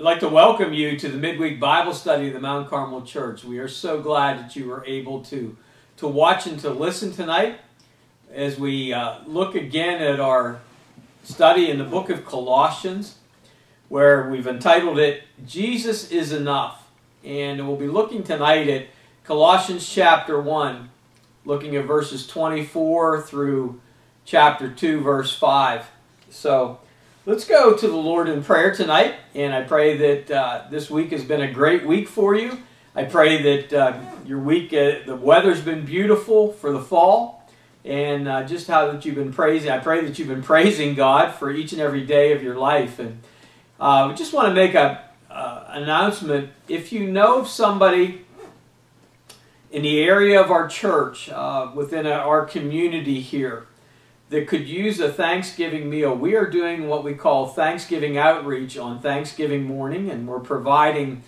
like to welcome you to the midweek Bible study of the Mount Carmel Church. We are so glad that you were able to, to watch and to listen tonight as we uh, look again at our study in the book of Colossians, where we've entitled it, Jesus is Enough. And we'll be looking tonight at Colossians chapter 1, looking at verses 24 through chapter 2, verse 5. So, Let's go to the Lord in prayer tonight, and I pray that uh, this week has been a great week for you. I pray that uh, your week, uh, the weather's been beautiful for the fall, and uh, just how that you've been praising. I pray that you've been praising God for each and every day of your life. And uh, we just want to make a uh, announcement. If you know of somebody in the area of our church, within our community here, that could use a Thanksgiving meal. We are doing what we call Thanksgiving outreach on Thanksgiving morning, and we're providing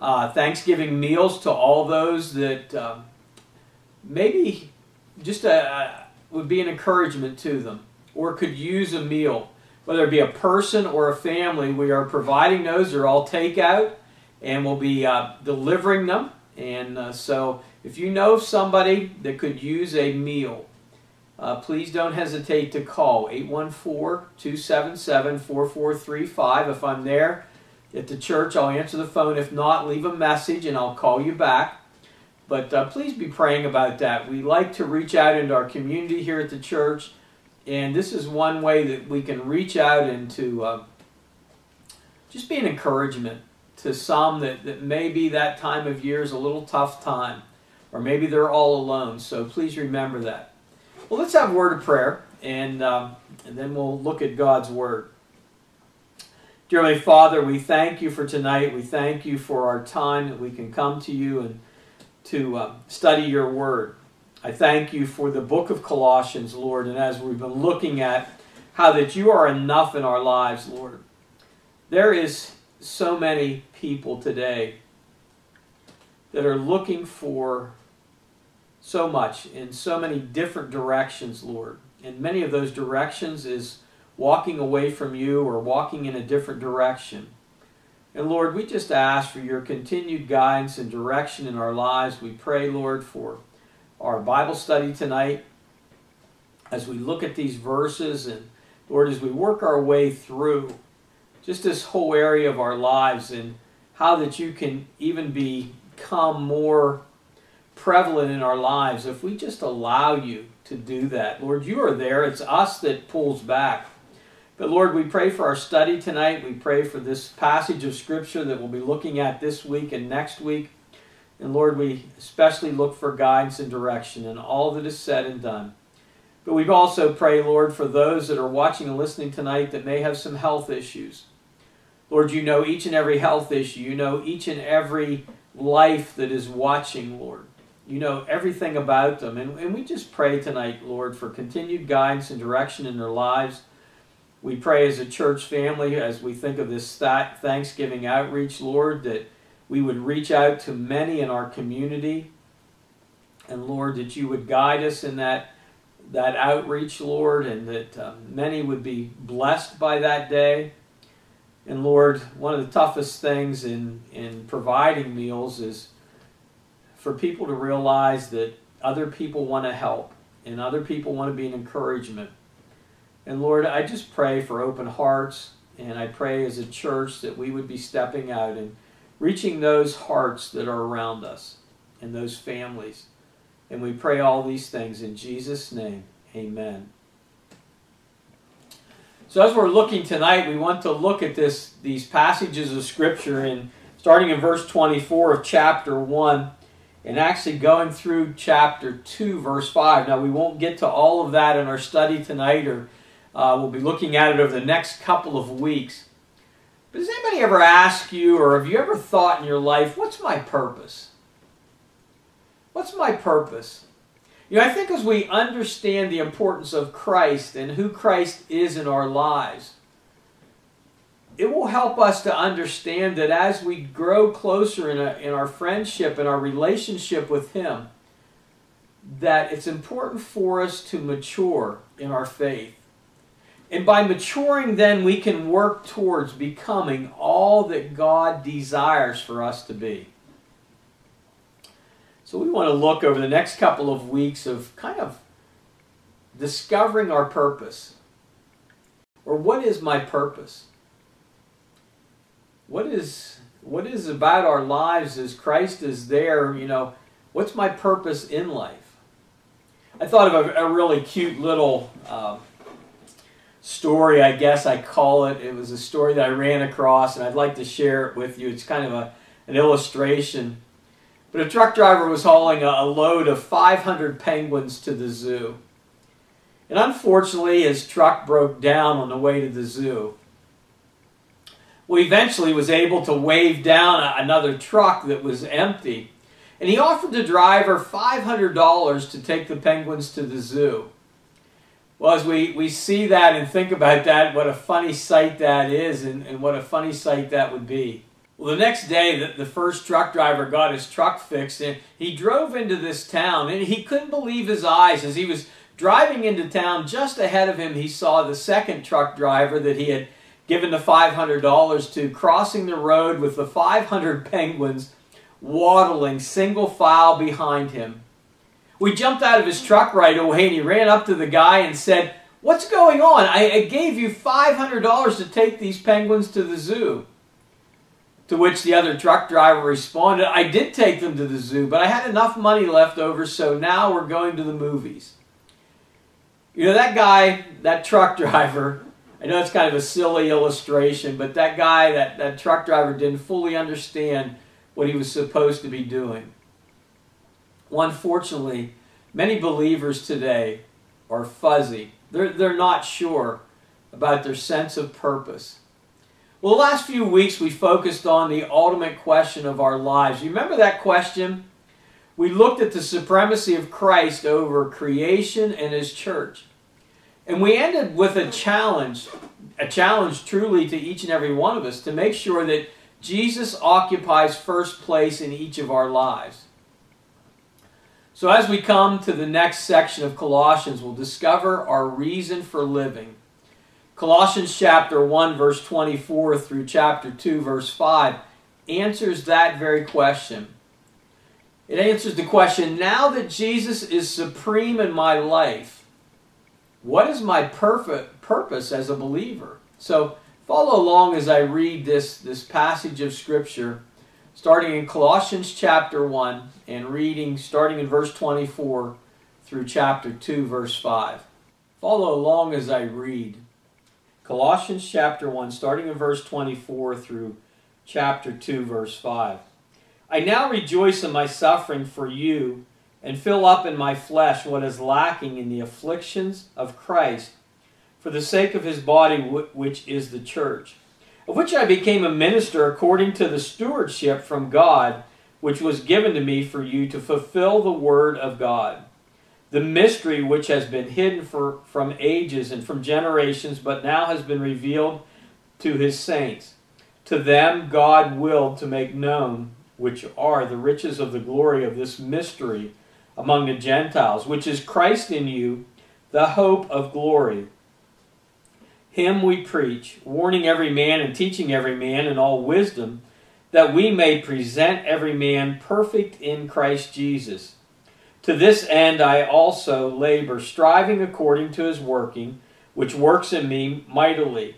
uh, Thanksgiving meals to all those that uh, maybe just a, would be an encouragement to them or could use a meal. Whether it be a person or a family, we are providing those. They're all takeout, and we'll be uh, delivering them. And uh, so, if you know somebody that could use a meal, uh, please don't hesitate to call 814-277-4435. If I'm there at the church, I'll answer the phone. If not, leave a message and I'll call you back. But uh, please be praying about that. We like to reach out into our community here at the church, and this is one way that we can reach out and to uh, just be an encouragement to some that, that maybe that time of year is a little tough time, or maybe they're all alone. So please remember that. Well, let's have a word of prayer, and, um, and then we'll look at God's Word. Dear Heavenly Father, we thank you for tonight. We thank you for our time that we can come to you and to uh, study your Word. I thank you for the book of Colossians, Lord, and as we've been looking at how that you are enough in our lives, Lord. There is so many people today that are looking for so much in so many different directions, Lord. And many of those directions is walking away from you or walking in a different direction. And Lord, we just ask for your continued guidance and direction in our lives. We pray, Lord, for our Bible study tonight as we look at these verses and Lord, as we work our way through just this whole area of our lives and how that you can even become more prevalent in our lives if we just allow you to do that. Lord, you are there. It's us that pulls back. But Lord, we pray for our study tonight. We pray for this passage of Scripture that we'll be looking at this week and next week. And Lord, we especially look for guidance and direction in all that is said and done. But we also pray, Lord, for those that are watching and listening tonight that may have some health issues. Lord, you know each and every health issue. You know each and every life that is watching, Lord. You know everything about them. And, and we just pray tonight, Lord, for continued guidance and direction in their lives. We pray as a church family, as we think of this Thanksgiving outreach, Lord, that we would reach out to many in our community. And Lord, that you would guide us in that, that outreach, Lord, and that uh, many would be blessed by that day. And Lord, one of the toughest things in, in providing meals is for people to realize that other people want to help and other people want to be an encouragement. And Lord, I just pray for open hearts and I pray as a church that we would be stepping out and reaching those hearts that are around us and those families. And we pray all these things in Jesus' name. Amen. So as we're looking tonight, we want to look at this these passages of scripture and starting in verse 24 of chapter 1 and actually going through chapter 2, verse 5. Now, we won't get to all of that in our study tonight, or uh, we'll be looking at it over the next couple of weeks. But does anybody ever ask you, or have you ever thought in your life, what's my purpose? What's my purpose? You know, I think as we understand the importance of Christ and who Christ is in our lives, it will help us to understand that as we grow closer in, a, in our friendship and our relationship with Him, that it's important for us to mature in our faith. And by maturing, then we can work towards becoming all that God desires for us to be. So we want to look over the next couple of weeks of kind of discovering our purpose. Or what is my purpose? What is what is about our lives as Christ is there, you know, what's my purpose in life? I thought of a, a really cute little uh, story, I guess I call it. It was a story that I ran across, and I'd like to share it with you. It's kind of a, an illustration. But a truck driver was hauling a, a load of 500 penguins to the zoo. And unfortunately, his truck broke down on the way to the zoo. Well, eventually was able to wave down another truck that was empty. And he offered the driver $500 to take the penguins to the zoo. Well, as we, we see that and think about that, what a funny sight that is, and, and what a funny sight that would be. Well, the next day, the, the first truck driver got his truck fixed, and he drove into this town, and he couldn't believe his eyes as he was driving into town. Just ahead of him, he saw the second truck driver that he had given the $500 to crossing the road with the 500 penguins waddling single file behind him. We jumped out of his truck right away and he ran up to the guy and said, What's going on? I, I gave you $500 to take these penguins to the zoo. To which the other truck driver responded, I did take them to the zoo, but I had enough money left over, so now we're going to the movies. You know, that guy, that truck driver, I know it's kind of a silly illustration, but that guy, that, that truck driver, didn't fully understand what he was supposed to be doing. Well, unfortunately, many believers today are fuzzy. They're, they're not sure about their sense of purpose. Well, the last few weeks we focused on the ultimate question of our lives. You remember that question? We looked at the supremacy of Christ over creation and His church. And we ended with a challenge, a challenge truly to each and every one of us to make sure that Jesus occupies first place in each of our lives. So, as we come to the next section of Colossians, we'll discover our reason for living. Colossians chapter 1, verse 24 through chapter 2, verse 5 answers that very question. It answers the question now that Jesus is supreme in my life, what is my perfect purpose as a believer? So, follow along as I read this, this passage of Scripture starting in Colossians chapter 1 and reading starting in verse 24 through chapter 2, verse 5. Follow along as I read. Colossians chapter 1, starting in verse 24 through chapter 2, verse 5. I now rejoice in my suffering for you and fill up in my flesh what is lacking in the afflictions of Christ for the sake of his body, which is the church of which I became a minister according to the stewardship from God, which was given to me for you to fulfill the word of God. The mystery which has been hidden for, from ages and from generations, but now has been revealed to his saints. To them God willed to make known, which are the riches of the glory of this mystery among the Gentiles, which is Christ in you, the hope of glory. Him we preach, warning every man and teaching every man in all wisdom, that we may present every man perfect in Christ Jesus. To this end I also labor, striving according to his working, which works in me mightily.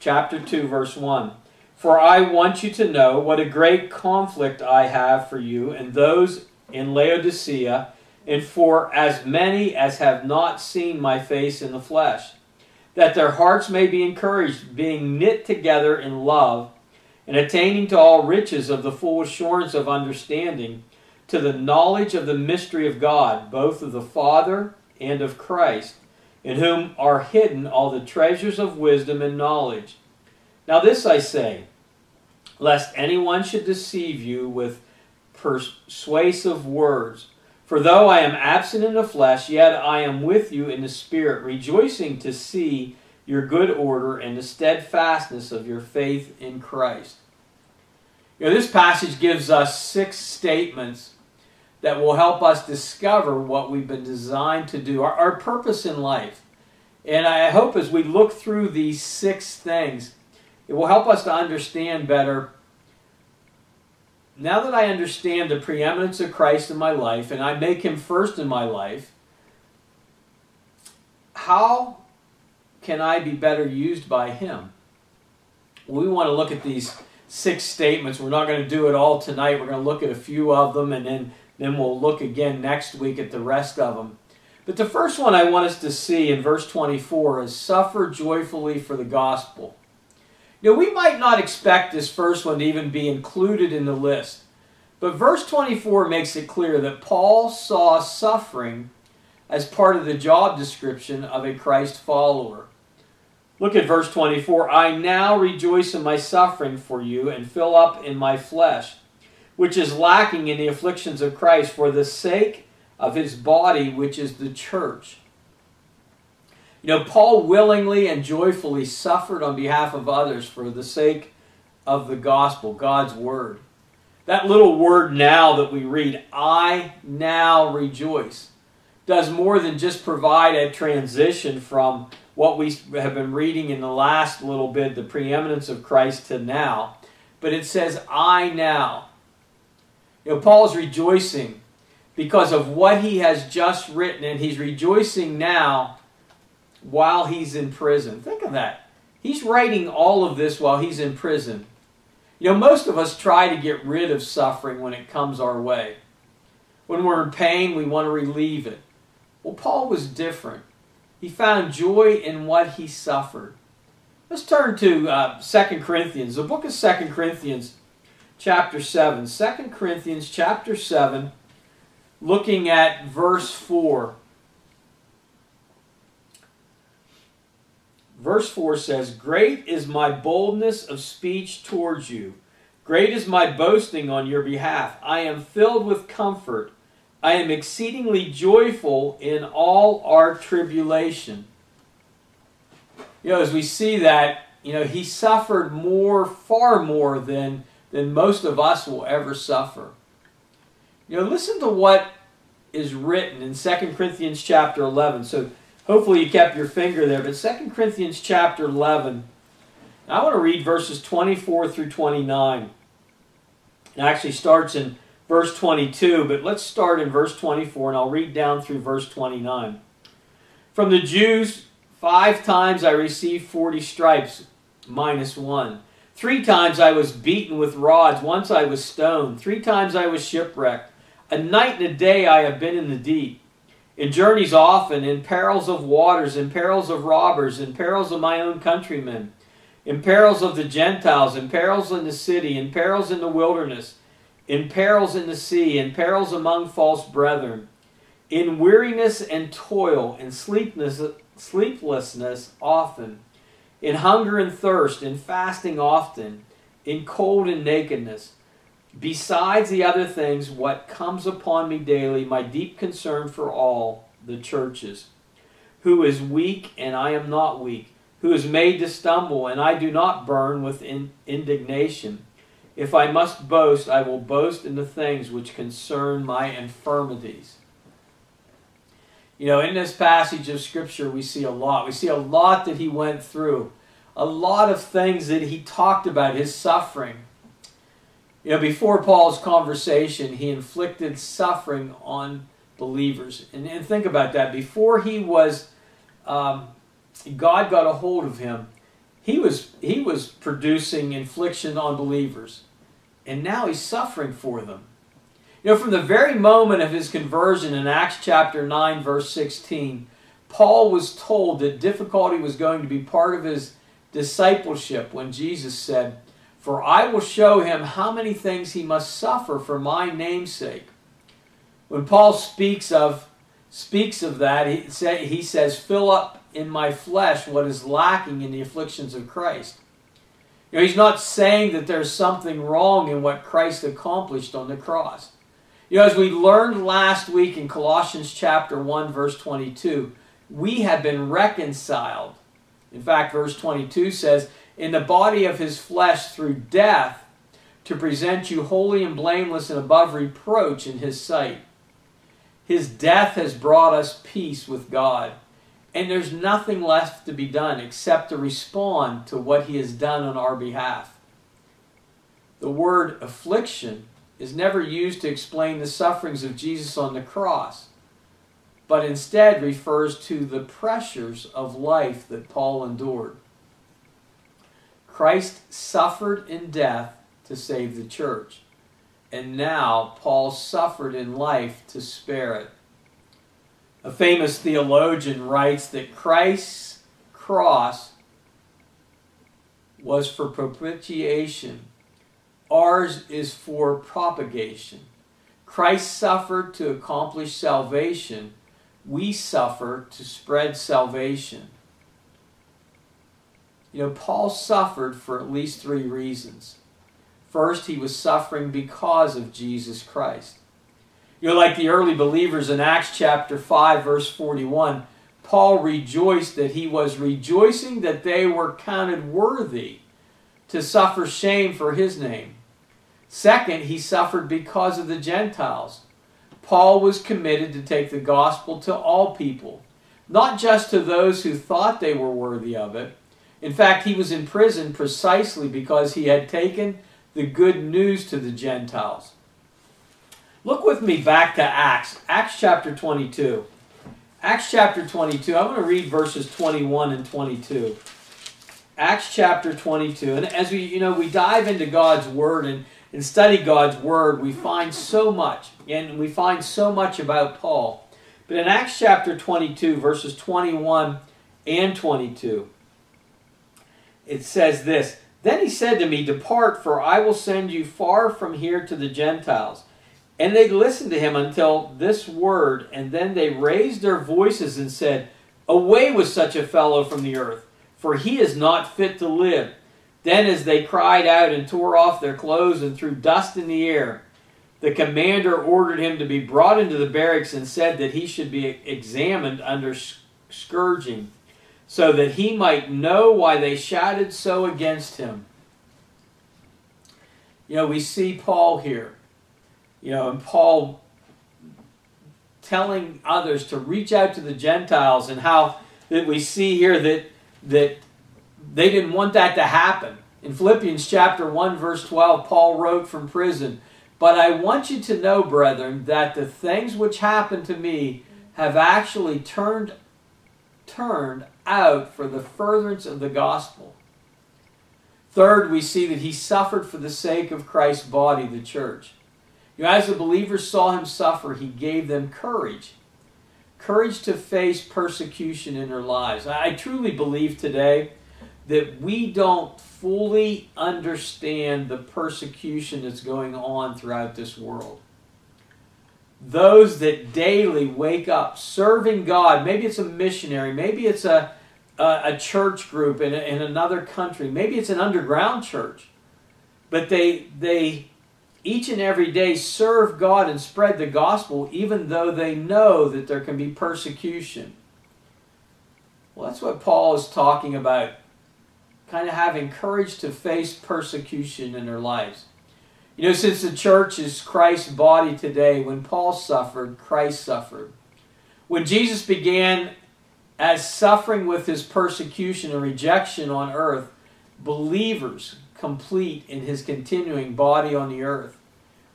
Chapter 2, verse 1. For I want you to know what a great conflict I have for you and those in Laodicea, and for as many as have not seen my face in the flesh that their hearts may be encouraged, being knit together in love, and attaining to all riches of the full assurance of understanding, to the knowledge of the mystery of God, both of the Father and of Christ, in whom are hidden all the treasures of wisdom and knowledge. Now, this I say, lest anyone should deceive you with persuasive words. For though I am absent in the flesh, yet I am with you in the Spirit, rejoicing to see your good order and the steadfastness of your faith in Christ. You know, this passage gives us six statements that will help us discover what we've been designed to do, our, our purpose in life. And I hope as we look through these six things, it will help us to understand better. Now that I understand the preeminence of Christ in my life and I make him first in my life, how can I be better used by him? we want to look at these six statements. We're not going to do it all tonight. We're going to look at a few of them and then, then we'll look again next week at the rest of them. But the first one I want us to see in verse 24 is suffer joyfully for the gospel. Now, we might not expect this first one to even be included in the list, but verse 24 makes it clear that Paul saw suffering as part of the job description of a Christ follower. Look at verse 24. I now rejoice in my suffering for you and fill up in my flesh, which is lacking in the afflictions of Christ for the sake of his body, which is the church. You know, Paul willingly and joyfully suffered on behalf of others for the sake of the gospel, God's word. That little word now that we read, I now rejoice, does more than just provide a transition from what we have been reading in the last little bit, the preeminence of Christ to now. But it says, I now. You know, Paul's rejoicing because of what he has just written, and he's rejoicing now while he's in prison. Think of that. He's writing all of this while he's in prison. You know, most of us try to get rid of suffering when it comes our way. When we're in pain, we want to relieve it. Well, Paul was different. He found joy in what he suffered. Let's turn to uh, 2 Corinthians, the book of 2 Corinthians, chapter 7. 2 Corinthians, chapter 7, looking at verse 4. Verse 4 says, Great is my boldness of speech towards you. Great is my boasting on your behalf. I am filled with comfort I am exceedingly joyful in all our tribulation. You know, as we see that, you know, he suffered more, far more than, than most of us will ever suffer. You know, listen to what is written in 2 Corinthians chapter 11. So hopefully you kept your finger there, but 2 Corinthians chapter 11, I want to read verses 24 through 29. It actually starts in verse 22, but let's start in verse 24 and I'll read down through verse 29. From the Jews, five times I received 40 stripes, minus one. Three times I was beaten with rods. Once I was stoned. Three times I was shipwrecked. A night and a day I have been in the deep. In journeys often, in perils of waters, in perils of robbers, in perils of my own countrymen, in perils of the Gentiles, in perils in the city, in perils in the wilderness, in perils in the sea, in perils among false brethren, in weariness and toil, in sleeplessness often, in hunger and thirst, in fasting often, in cold and nakedness. Besides the other things, what comes upon me daily, my deep concern for all the churches, who is weak and I am not weak, who is made to stumble and I do not burn with indignation if I must boast, I will boast in the things which concern my infirmities. You know, in this passage of Scripture, we see a lot. We see a lot that he went through, a lot of things that he talked about, his suffering. You know, before Paul's conversation, he inflicted suffering on believers. And, and think about that. Before he was, um, God got a hold of him, he was, he was producing infliction on believers and now he's suffering for them. You know, from the very moment of his conversion in Acts chapter 9, verse 16, Paul was told that difficulty was going to be part of his discipleship when Jesus said, For I will show him how many things he must suffer for my name's sake. When Paul speaks of speaks of that, he, say, he says, Fill up in my flesh what is lacking in the afflictions of Christ. You know, he's not saying that there's something wrong in what Christ accomplished on the cross. You know, as we learned last week in Colossians chapter 1, verse 22, we have been reconciled. In fact, verse 22 says, in the body of his flesh through death to present you holy and blameless and above reproach in his sight. His death has brought us peace with God. And there's nothing left to be done except to respond to what he has done on our behalf. The word affliction is never used to explain the sufferings of Jesus on the cross, but instead refers to the pressures of life that Paul endured. Christ suffered in death to save the church, and now Paul suffered in life to spare it. A famous theologian writes that Christ's cross was for propitiation Ours is for propagation. Christ suffered to accomplish salvation. We suffer to spread salvation. You know, Paul suffered for at least three reasons. First, he was suffering because of Jesus Christ. You know, like the early believers in Acts chapter 5, verse 41, Paul rejoiced that he was rejoicing that they were counted worthy to suffer shame for his name. Second, he suffered because of the Gentiles. Paul was committed to take the gospel to all people, not just to those who thought they were worthy of it. In fact, he was in prison precisely because he had taken the good news to the Gentiles. Look with me back to Acts, Acts chapter 22. Acts chapter 22, I'm going to read verses 21 and 22. Acts chapter 22. And as we, you know, we dive into God's word and and study God's Word, we find so much, and we find so much about Paul. But in Acts chapter 22, verses 21 and 22, it says this Then he said to me, Depart, for I will send you far from here to the Gentiles. And they listened to him until this word, and then they raised their voices and said, Away with such a fellow from the earth, for he is not fit to live. Then, as they cried out and tore off their clothes and threw dust in the air, the commander ordered him to be brought into the barracks and said that he should be examined under scourging, so that he might know why they shouted so against him. You know, we see Paul here, you know, and Paul telling others to reach out to the Gentiles and how that we see here that that they didn't want that to happen. In Philippians chapter 1 verse 12, Paul wrote from prison, "But I want you to know, brethren, that the things which happened to me have actually turned turned out for the furtherance of the gospel." Third, we see that he suffered for the sake of Christ's body, the church. You know, as the believers saw him suffer, he gave them courage. Courage to face persecution in their lives. I truly believe today that we don't fully understand the persecution that's going on throughout this world. Those that daily wake up serving God, maybe it's a missionary, maybe it's a, a, a church group in, in another country, maybe it's an underground church, but they, they each and every day serve God and spread the gospel even though they know that there can be persecution. Well, that's what Paul is talking about kind of having courage to face persecution in their lives. You know, since the church is Christ's body today, when Paul suffered, Christ suffered. When Jesus began as suffering with his persecution and rejection on earth, believers complete in his continuing body on the earth.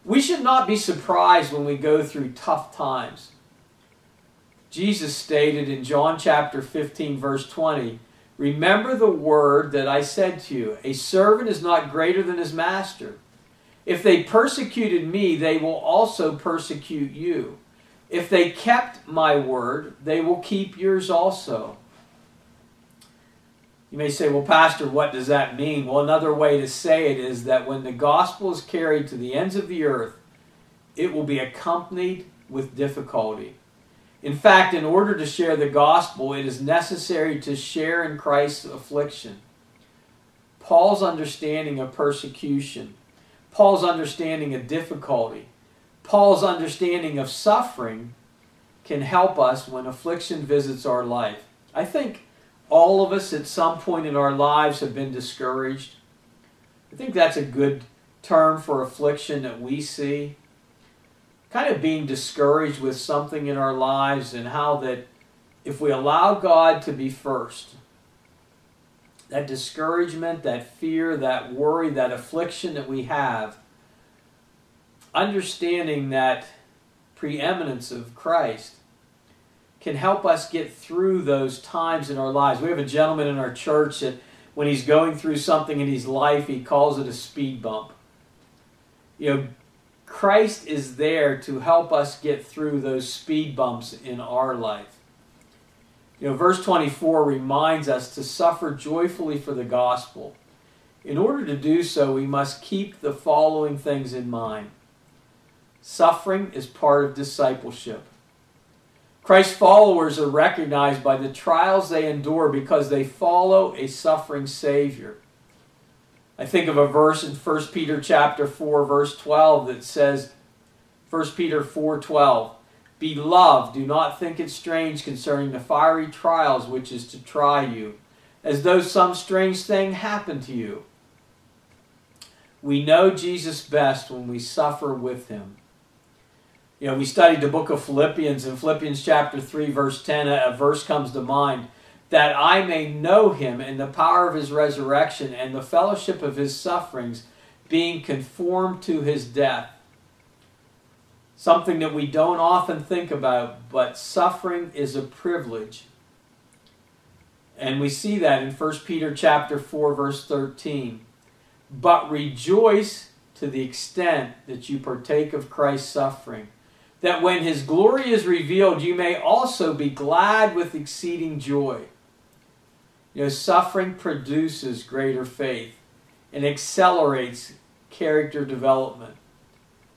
We should not be surprised when we go through tough times. Jesus stated in John chapter 15, verse 20, Remember the word that I said to you A servant is not greater than his master. If they persecuted me, they will also persecute you. If they kept my word, they will keep yours also. You may say, well, Pastor, what does that mean? Well, another way to say it is that when the gospel is carried to the ends of the earth, it will be accompanied with difficulty. In fact, in order to share the gospel, it is necessary to share in Christ's affliction. Paul's understanding of persecution, Paul's understanding of difficulty, Paul's understanding of suffering can help us when affliction visits our life. I think all of us at some point in our lives have been discouraged. I think that's a good term for affliction that we see kind of being discouraged with something in our lives and how that if we allow God to be first, that discouragement, that fear, that worry, that affliction that we have, understanding that preeminence of Christ can help us get through those times in our lives. We have a gentleman in our church that when he's going through something in his life, he calls it a speed bump. You know, Christ is there to help us get through those speed bumps in our life. You know, verse 24 reminds us to suffer joyfully for the gospel. In order to do so, we must keep the following things in mind. Suffering is part of discipleship. Christ's followers are recognized by the trials they endure because they follow a suffering Savior. I think of a verse in 1 Peter chapter 4 verse 12 that says 1 Peter 4:12 Beloved, do not think it strange concerning the fiery trials which is to try you, as though some strange thing happened to you. We know Jesus best when we suffer with him. You know, we studied the book of Philippians, in Philippians chapter 3, verse 10, a verse comes to mind that I may know him and the power of his resurrection and the fellowship of his sufferings, being conformed to his death something that we don't often think about, but suffering is a privilege. And we see that in 1 Peter chapter 4 verse 13. But rejoice to the extent that you partake of Christ's suffering, that when his glory is revealed, you may also be glad with exceeding joy. You know, suffering produces greater faith and accelerates character development.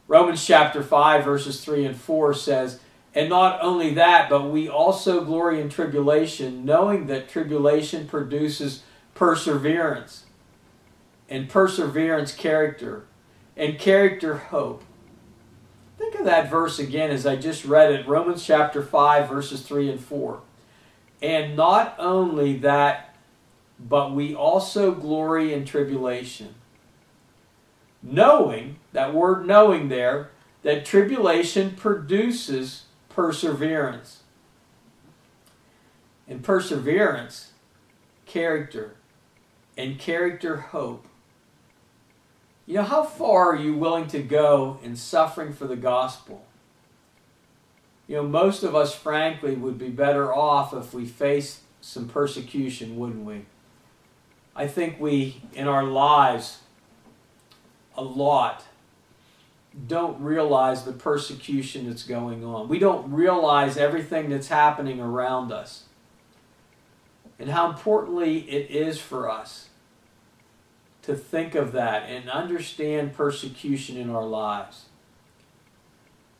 Romans chapter 5, verses 3 and 4 says, And not only that, but we also glory in tribulation, knowing that tribulation produces perseverance, and perseverance, character, and character, hope. That verse again as I just read it Romans chapter 5, verses 3 and 4. And not only that, but we also glory in tribulation knowing, that word knowing there, that tribulation produces perseverance. And perseverance, character, and character, hope. You know, how far are you willing to go in suffering for the gospel? You know, most of us, frankly, would be better off if we faced some persecution, wouldn't we? I think we, in our lives, a lot don't realize the persecution that's going on. We don't realize everything that's happening around us and how importantly it is for us to think of that and understand persecution in our lives.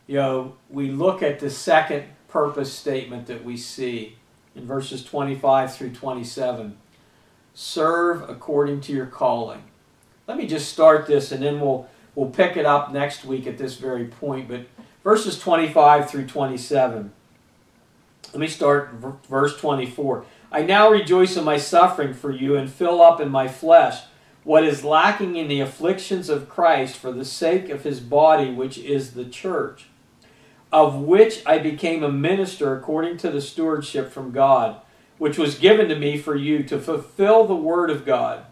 You know, we look at the second purpose statement that we see in verses 25 through 27 serve according to your calling. Let me just start this and then we'll, we'll pick it up next week at this very point. But verses 25 through 27. Let me start verse 24. I now rejoice in my suffering for you and fill up in my flesh what is lacking in the afflictions of Christ for the sake of his body, which is the church, of which I became a minister according to the stewardship from God, which was given to me for you to fulfill the word of God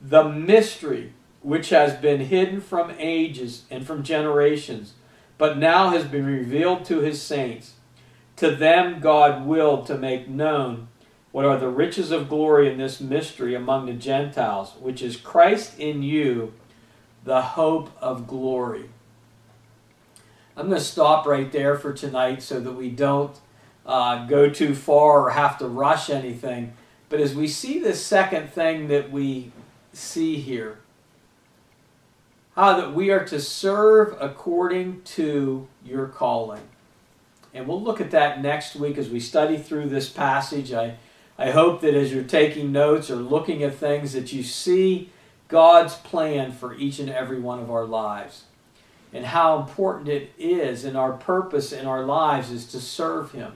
the mystery which has been hidden from ages and from generations, but now has been revealed to his saints. To them God willed to make known what are the riches of glory in this mystery among the Gentiles, which is Christ in you, the hope of glory. I'm going to stop right there for tonight so that we don't uh, go too far or have to rush anything. But as we see this second thing that we see here. How that we are to serve according to your calling. And we'll look at that next week as we study through this passage. I, I hope that as you're taking notes or looking at things that you see God's plan for each and every one of our lives. And how important it is and our purpose in our lives is to serve Him.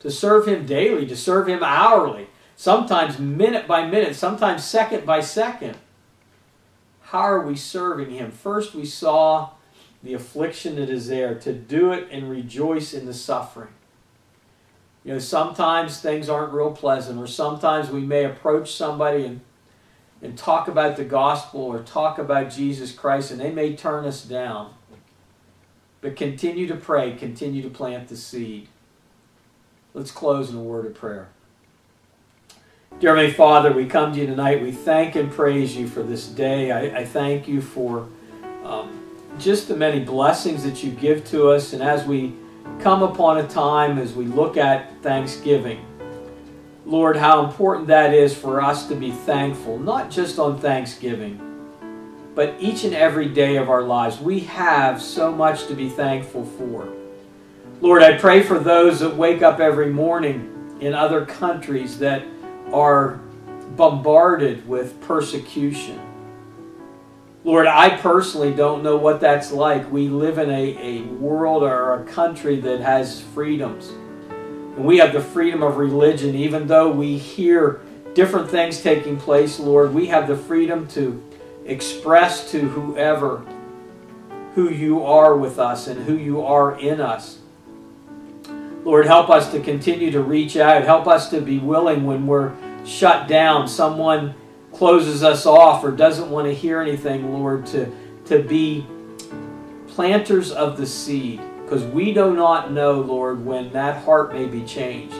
To serve Him daily, to serve Him hourly, sometimes minute by minute, sometimes second by second. How are we serving Him? First, we saw the affliction that is there, to do it and rejoice in the suffering. You know, sometimes things aren't real pleasant, or sometimes we may approach somebody and, and talk about the gospel or talk about Jesus Christ, and they may turn us down. But continue to pray, continue to plant the seed. Let's close in a word of prayer. Dear Heavenly Father, we come to you tonight. We thank and praise you for this day. I, I thank you for um, just the many blessings that you give to us. And as we come upon a time, as we look at Thanksgiving, Lord, how important that is for us to be thankful, not just on Thanksgiving, but each and every day of our lives. We have so much to be thankful for. Lord, I pray for those that wake up every morning in other countries that are bombarded with persecution. Lord, I personally don't know what that's like. We live in a, a world or a country that has freedoms. And we have the freedom of religion, even though we hear different things taking place, Lord. We have the freedom to express to whoever who you are with us and who you are in us. Lord, help us to continue to reach out. Help us to be willing when we're shut down, someone closes us off or doesn't want to hear anything, Lord, to, to be planters of the seed. Because we do not know, Lord, when that heart may be changed.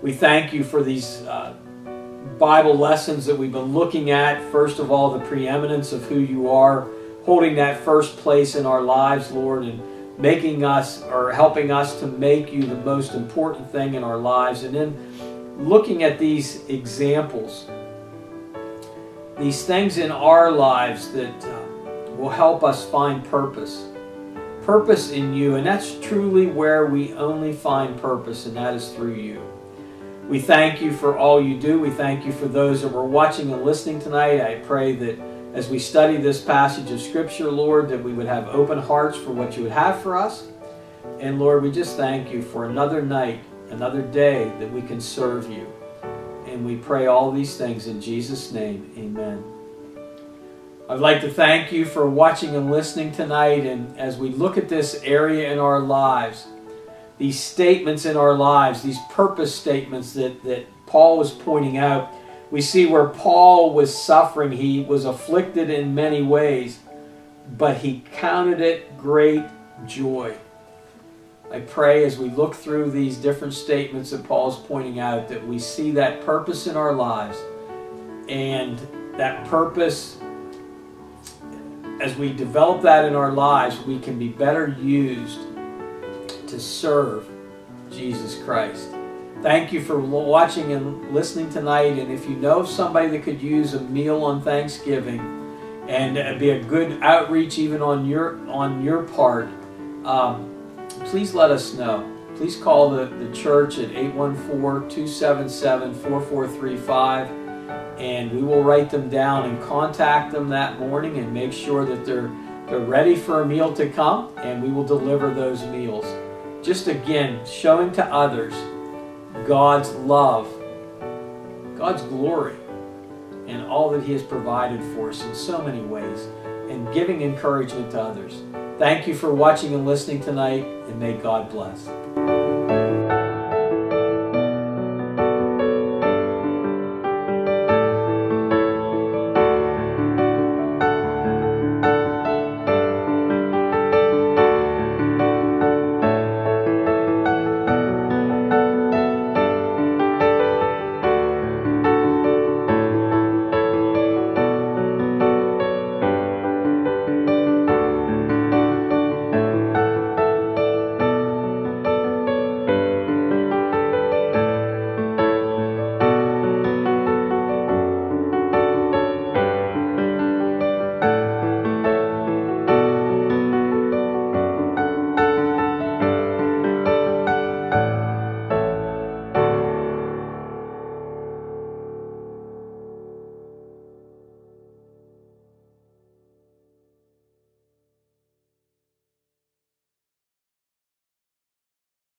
We thank you for these uh, Bible lessons that we've been looking at. First of all, the preeminence of who you are, holding that first place in our lives, Lord, and making us or helping us to make you the most important thing in our lives. And then looking at these examples, these things in our lives that uh, will help us find purpose. Purpose in you, and that's truly where we only find purpose, and that is through you. We thank you for all you do. We thank you for those that were watching and listening tonight. I pray that as we study this passage of Scripture, Lord, that we would have open hearts for what you would have for us. And Lord, we just thank you for another night, another day that we can serve you. And we pray all these things in Jesus' name. Amen. I'd like to thank you for watching and listening tonight. And as we look at this area in our lives, these statements in our lives, these purpose statements that, that Paul was pointing out, we see where Paul was suffering. He was afflicted in many ways, but he counted it great joy. I pray as we look through these different statements that Paul's pointing out that we see that purpose in our lives and that purpose as we develop that in our lives we can be better used to serve Jesus Christ. Thank you for watching and listening tonight. And if you know of somebody that could use a meal on Thanksgiving, and be a good outreach even on your on your part, um, please let us know. Please call the, the church at 814-277-4435 and we will write them down and contact them that morning and make sure that they're they're ready for a meal to come and we will deliver those meals. Just again, showing to others God's love, God's glory, and all that He has provided for us in so many ways, and giving encouragement to others. Thank you for watching and listening tonight, and may God bless.